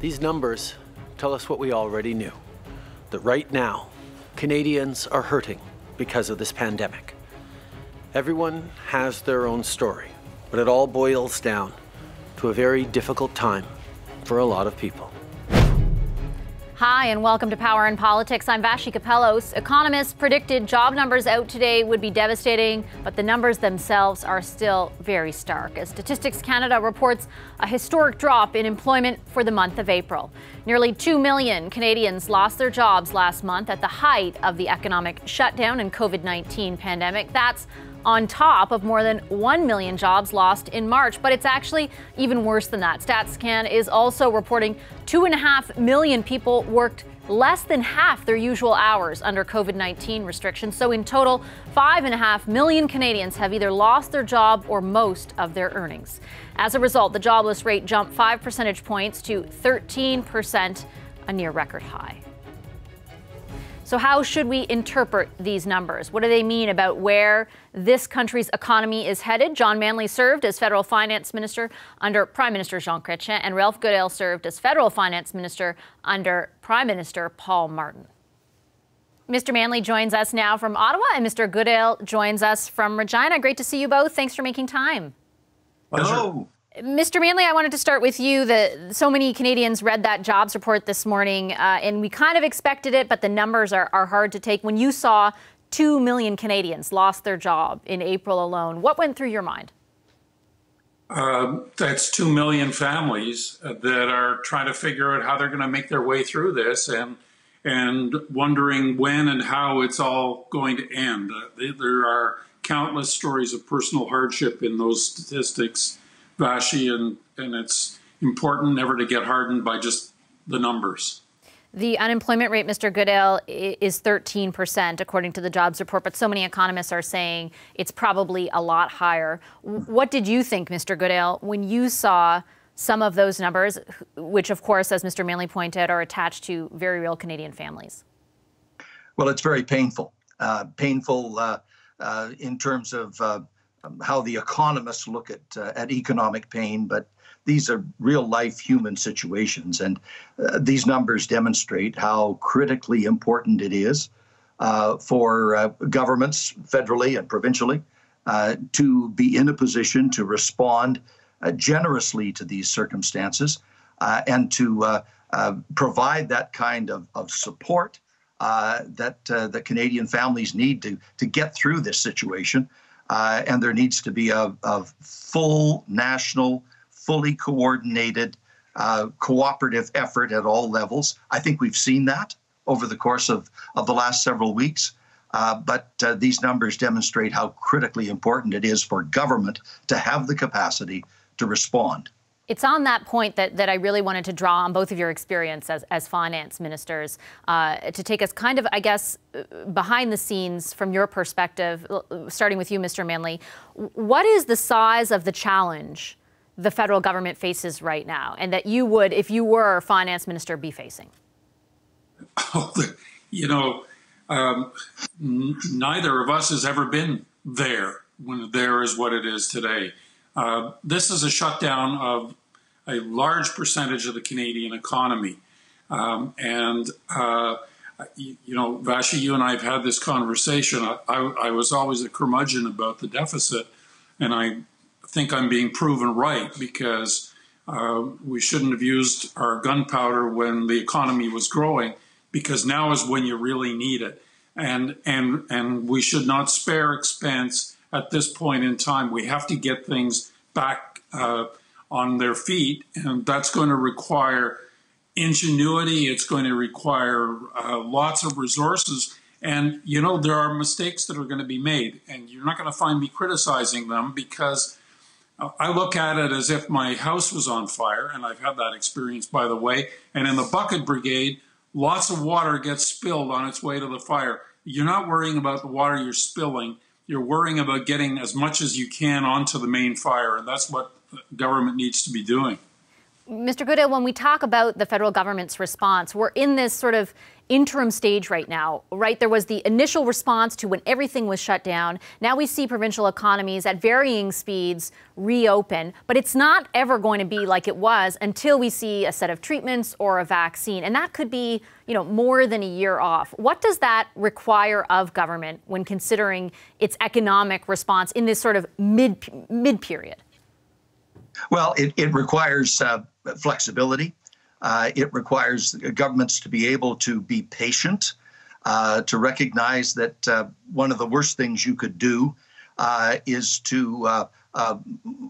These numbers tell us what we already knew that right now, Canadians are hurting because of this pandemic. Everyone has their own story, but it all boils down to a very difficult time for a lot of people. Hi, and welcome to Power and Politics. I'm Vassy Kapelos. Economists predicted job numbers out today would be devastating, but the numbers themselves are still very stark. As Statistics Canada reports a historic drop in employment for the month of April. Nearly 2 million Canadians lost their jobs last month at the height of the economic shutdown and COVID 19 pandemic. That's on top of more than 1 million jobs lost in March. But it's actually even worse than that. StatsCan is also reporting 2.5 million people worked less than half their usual hours under COVID 19 restrictions. So, in total, 5.5 million Canadians have either lost their job or most of their earnings. As a result, the jobless rate jumped 5 percentage points to 13%, a near record high. So, how should we interpret these numbers? What do they mean about where this country's economy is headed? John Manley served as federal finance minister under Prime Minister Jean Chrétien, and Ralph Goodale served as federal finance minister under Prime Minister Paul Martin. Mr. Manley joins us now from Ottawa, and Mr. Goodale joins us from Regina. Great to see you both. Thanks for making time. Hello. Mr. Manley, I wanted to start with you. The, so many Canadians read that jobs report this morning, uh, and we kind of expected it, but the numbers are, are hard to take. When you saw 2 million Canadians lost their job in April alone, what went through your mind? Uh, that's 2 million families that are trying to figure out how they're going to make their way through this and, and wondering when and how it's all going to end. Uh, there are countless stories of personal hardship in those statistics Vassy, and, and it's important never to get hardened by just the numbers. The unemployment rate, Mr. Goodale, is 13%, according to the jobs report, but so many economists are saying it's probably a lot higher. What did you think, Mr. Goodale, when you saw some of those numbers, which, of course, as Mr. Manley pointed are attached to very real Canadian families? Well, it's very painful. Uh, painful uh, uh, in terms of uh, um, how the economists look at uh, at economic pain, but these are real life human situations, and uh, these numbers demonstrate how critically important it is uh, for uh, governments, federally and provincially, uh, to be in a position to respond uh, generously to these circumstances and to provide that kind of, of support that the Canadian families need to to get through this situation. Uh, and there needs to be a, a full national, fully coordinated, uh, cooperative effort at all levels. I think we've seen that over the course of, of the last several weeks. Uh, but uh, these numbers demonstrate how critically important it is for government to have the capacity to respond. It's on that point that, that I really wanted to draw on both of your experience as, as finance ministers uh, to take us kind of, I guess, behind the scenes from your perspective, starting with you, Mr. Manley. What is the size of the challenge the federal government faces right now and that you would, if you were finance minister, be facing? Oh, you know, um, neither of us has ever been there when there is what it is today. Uh, this is a shutdown of a large percentage of the Canadian economy. Um, and, uh, you, you, know, Vassy, you and I have had this conversation. I, I, I, was always a curmudgeon about the deficit, and I think I'm being proven right because uh, we shouldn't have used our gunpowder when the economy was growing because now is when you really need it. And, and, and we should not spare expense at this point in time. We have to get things back uh, on their feet, and that's going to require ingenuity. It's going to require uh, lots of resources. And, you know, there are mistakes that are going to be made, and you're not going to find me criticizing them because I look at it as if my house was on fire, and I've had that experience, by the way. And in the bucket brigade, lots of water gets spilled on its way to the fire. You're not worrying about the water you're spilling you're worrying about getting as much as you can onto the main fire, and that's what government needs to be doing. Mr. Goodale, when we talk about the federal government's response, we're in this sort of interim stage right now, right? There was the initial response to when everything was shut down. Now we see provincial economies at varying speeds reopen, but it's not ever going to be like it was until we see a set of treatments or a vaccine. And that could be, you know, more than a year off. What does that require of government when considering its economic response in this sort of mid mid period? Well, it, it requires uh, flexibility. Uh, it requires governments to be able to be patient, uh, to recognize that uh, one of the worst things you could do uh, is to uh,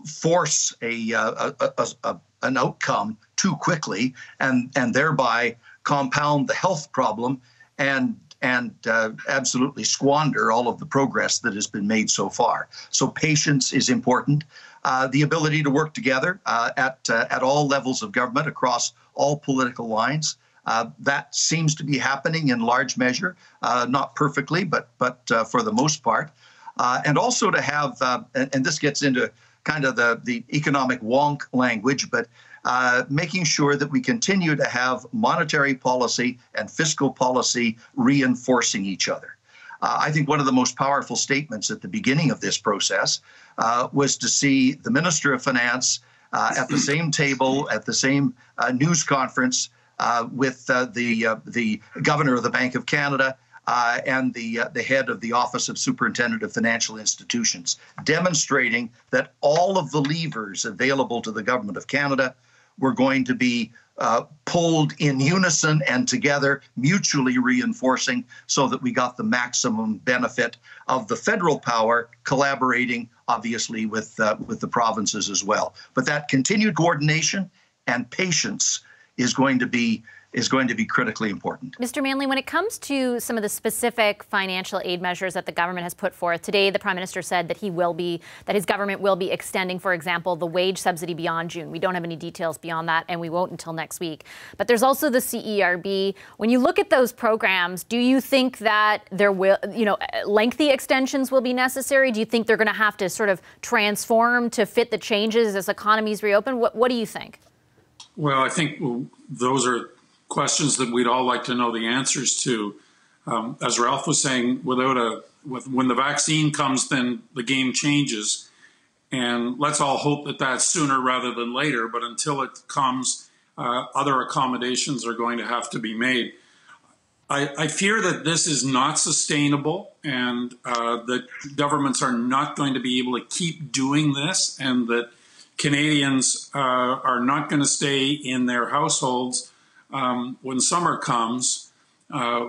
force a, a, a, a, an outcome too quickly and, and thereby compound the health problem and and uh, absolutely squander all of the progress that has been made so far. So patience is important. Uh, the ability to work together uh, at at all levels of government across all political lines. Uh, that seems to be happening in large measure, uh, not perfectly, but but uh, for the most part, uh, and also to have, uh, and, and, this gets into kind of the the economic wonk language, but uh, making sure that we continue to have monetary policy and fiscal policy reinforcing each other. I think one of the most powerful statements at the beginning of this process was to see the Minister of Finance uh, at the same table at the same uh, news conference uh, with uh, the uh, the governor of the Bank of Canada. and the the head of the Office of Superintendent of Financial Institutions, demonstrating that all of the levers available to the government of Canada were going to be uh, pulled in unison and together, mutually reinforcing, so that we got the maximum benefit of the federal power collaborating, obviously, with uh, with the provinces as well. But that continued coordination and patience is going to be is going to be critically important. Mr. Manley, when it comes to some of the specific financial aid measures that the government has put forth today, the prime minister said that he will be that his government will be extending, for example, the wage subsidy beyond June. We don't have any details beyond that, and we won't until next week. But there's also the CERB. When you look at those programs, do you think that there will, you know, lengthy extensions will be necessary? Do you think they're going to have to sort of transform to fit the changes as economies reopen? What, what do you think? Well, I think those are questions that we'd all like to know the answers to. Um, as Ralph was saying, without a with, when the vaccine comes, then the game changes, and let's all hope that that's sooner rather than later. But until it comes, uh, other accommodations are going to have to be made. I, I fear that this is not sustainable, and uh, that governments are not going to be able to keep doing this, and that Canadians uh, are not going to stay in their households um, when summer comes, uh,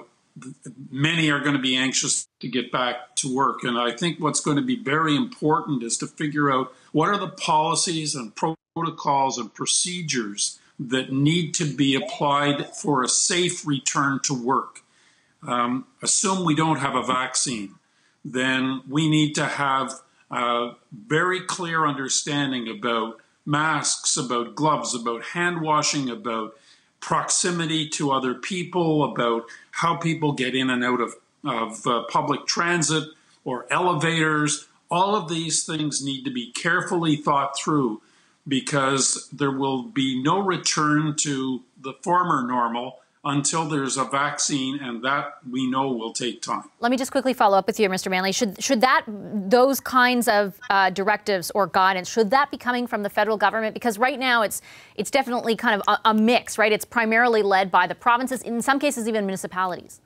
many are going to be anxious to get back to work. And I think what's going to be very important is to figure out what are the policies and protocols and procedures that need to be applied for a safe return to work. Um, assume we don't have a vaccine, then we need to have a very clear understanding about masks, about gloves, about hand washing, about proximity to other people, about how people get in and out of, of uh, public transit or elevators. All of these things need to be carefully thought through because there will be no return to the former normal until there's a vaccine, and that we know will take time. Let me just quickly follow up with you, Mr. Manley. Should should that those kinds of uh, directives or guidance should that be coming from the federal government? Because right now it's it's definitely kind of a, a mix, right? It's primarily led by the provinces, in some cases even municipalities.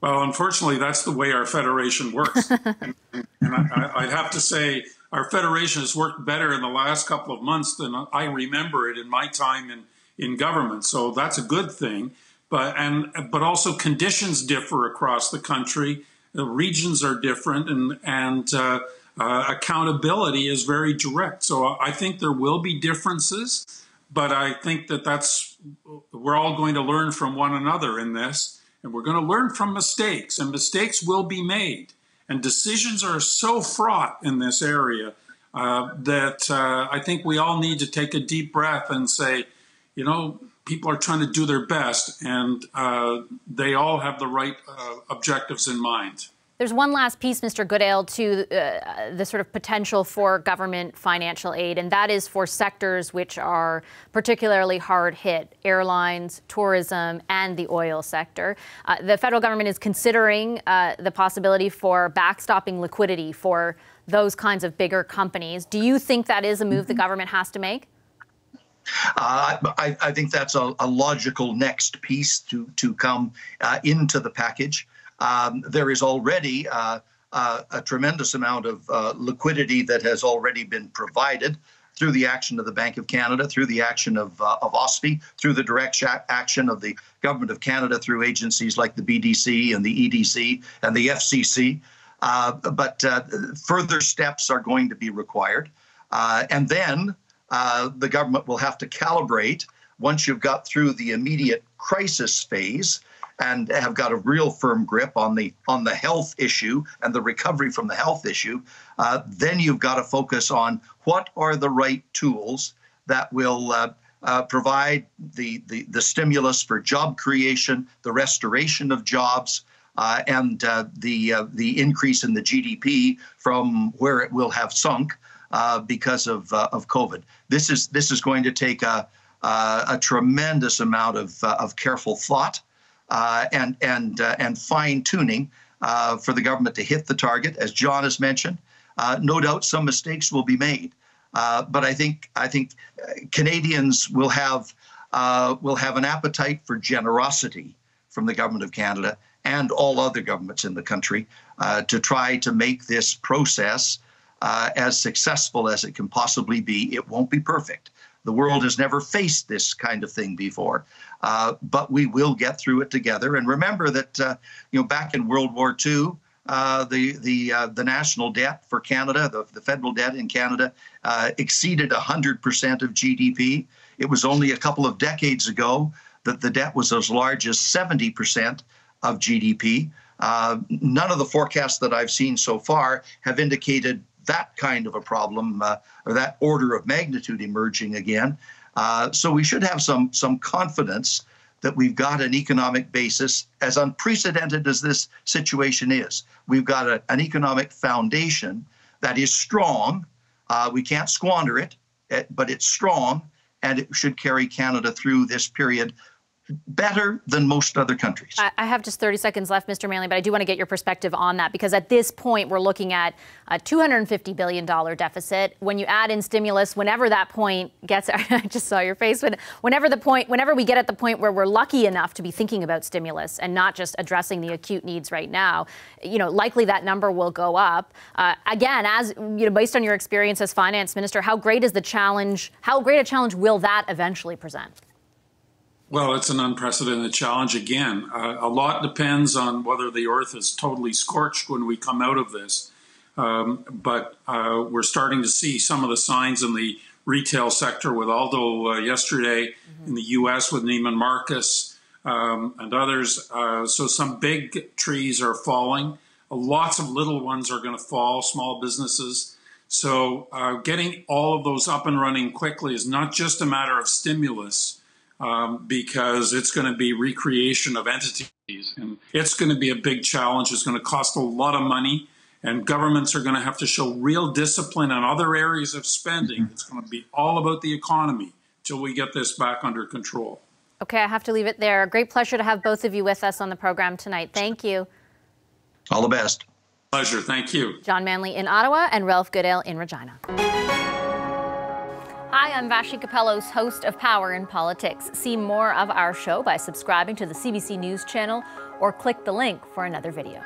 Well, unfortunately, that's the way our federation works, and, and I, I'd have to say our federation has worked better in the last couple of months than I remember it in my time in in government. So that's a good thing. But and but also conditions differ across the country. The regions are different, and and uh, uh, accountability is very direct. So I think there will be differences, but I think that that's we're all going to learn from one another in this, and we're going to learn from mistakes, and mistakes will be made. And decisions are so fraught in this area uh, that uh, I think we all need to take a deep breath and say, you know, people are trying to do their best, and uh, they all have the right uh, objectives in mind. There's one last piece, Mr. Goodale, to uh, the sort of potential for government financial aid, and that is for sectors which are particularly hard hit airlines, tourism, and the oil sector. Uh, the federal government is considering uh, the possibility for backstopping liquidity for those kinds of bigger companies. Do you think that is a move the mm-hmm. government has to make? Uh, I, I, think that's a, a, logical next piece to, to come uh, into the package. Um, there is already uh, uh, a tremendous amount of uh, liquidity that has already been provided through the action of the Bank of Canada, through the action of, uh, of OSFI, through the direct action of the Government of Canada through agencies like the BDC and the EDC and the FCC. But further steps are going to be required. and then the government will have to calibrate once you've got through the immediate crisis phase and have got a real firm grip on the on the health issue and the recovery from the health issue, uh, then you've got to focus on what are the right tools that will uh, uh, provide the, the the stimulus for job creation, the restoration of jobs. Uh, and uh, the uh, the increase in the GDP from where it will have sunk because of of COVID. This is this is going to take a a tremendous amount of of careful thought uh, and and uh, and fine tuning uh, for the government to hit the target, as John has mentioned. Uh, no doubt, some mistakes will be made, uh, but I think I think Canadians will have will have an appetite for generosity from the government of Canada and all other governments in the country to try to make this process as successful as it can possibly be. It won't be perfect. The world has never faced this kind of thing before, uh, but we will get through it together. And remember that uh, you know back in World War II, uh, the the uh, the national debt for Canada, the, the federal debt in Canada, uh, exceeded 100% of GDP. It was only a couple of decades ago that the debt was as large as 70% of GDP. Uh, none of the forecasts that I've seen so far have indicated that kind of a problem uh, or that order of magnitude emerging again. Uh, so we should have some some confidence that we've got an economic basis as unprecedented as this situation is. We've got a, an economic foundation that is strong. Uh, we can't squander it, but it's strong, and it should carry Canada through this period better than most other countries. I have just 30 seconds left, Mr. Manley, but I do want to get your perspective on that because at this point we're looking at a $250 billion deficit. When you add in stimulus, whenever that point gets, I just saw your face, when, whenever the point, whenever we get at the point where we're lucky enough to be thinking about stimulus and not just addressing the acute needs right now, you know, likely that number will go up. Uh, again, as you know, based on your experience as finance minister, how great is the challenge? How great a challenge will that eventually present? Well, it's an unprecedented challenge again. Uh, a lot depends on whether the earth is totally scorched when we come out of this. Um, but uh, we're starting to see some of the signs in the retail sector with Aldo uh, yesterday mm-hmm. in the U.S. with Neiman Marcus um, and others. Uh, so some big trees are falling. lots of little ones are going to fall, small businesses. So uh, getting all of those up and running quickly is not just a matter of stimulus um, because it's going to be recreation of entities. And it's going to be a big challenge. It's going to cost a lot of money. And governments are going to have to show real discipline on other areas of spending. Mm-hmm. It's going to be all about the economy till we get this back under control. Okay, I have to leave it there. Great pleasure to have both of you with us on the program tonight. Thank you. All the best. Pleasure. Thank you. John Manley in Ottawa and Ralph Goodale in Regina. Hi, I'm Vassy Kapelos, host of Power and Politics. See more of our show by subscribing to the CBC News channel or click the link for another video.